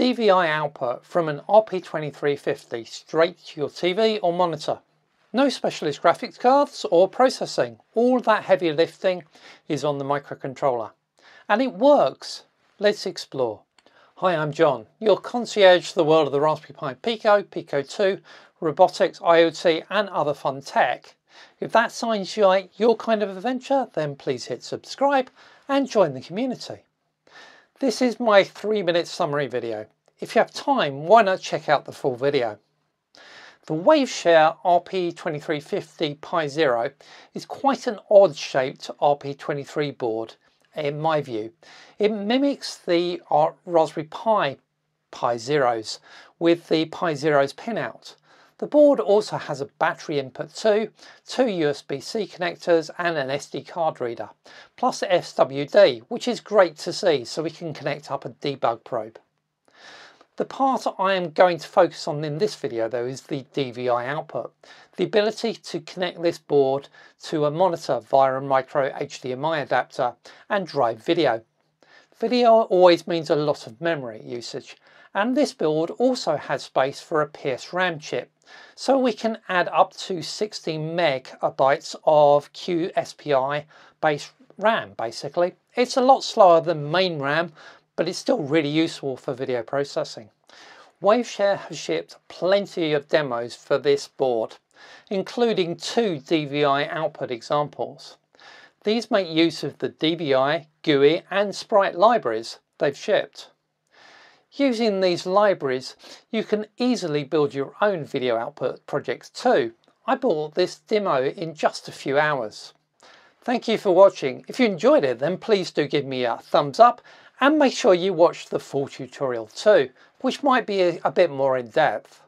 DVI output from an RP2350 straight to your TV or monitor. No specialist graphics cards or processing. All that heavy lifting is on the microcontroller. And it works. Let's explore. Hi, I'm Jon, your concierge to the world of the Raspberry Pi Pico, Pico 2, robotics, IoT and other fun tech. If that sounds like your kind of adventure, then please hit subscribe and join the community. This is my three minute summary video. If you have time, why not check out the full video? The Waveshare RP2350 Pi Zero is quite an odd shaped RP23 board in my view. It mimics the Raspberry Pi Pi Zeros with the Pi Zeros pinout. The board also has a battery input too, two USB-C connectors and an SD card reader, plus SWD, which is great to see so we can connect up a debug probe. The part I am going to focus on in this video though is the DVI output, the ability to connect this board to a monitor via a micro HDMI adapter and drive video. Video always means a lot of memory usage and this build also has space for a PS RAM chip so we can add up to 60 megabytes of QSPI based RAM basically. It's a lot slower than main RAM but it's still really useful for video processing. Waveshare has shipped plenty of demos for this board, including two DVI output examples. These make use of the DVI, GUI and Sprite libraries they've shipped. Using these libraries, you can easily build your own video output projects too. I built this demo in just a few hours. Thank you for watching. If you enjoyed it, then please do give me a thumbs up and make sure you watch the full tutorial too, which might be a, a bit more in depth.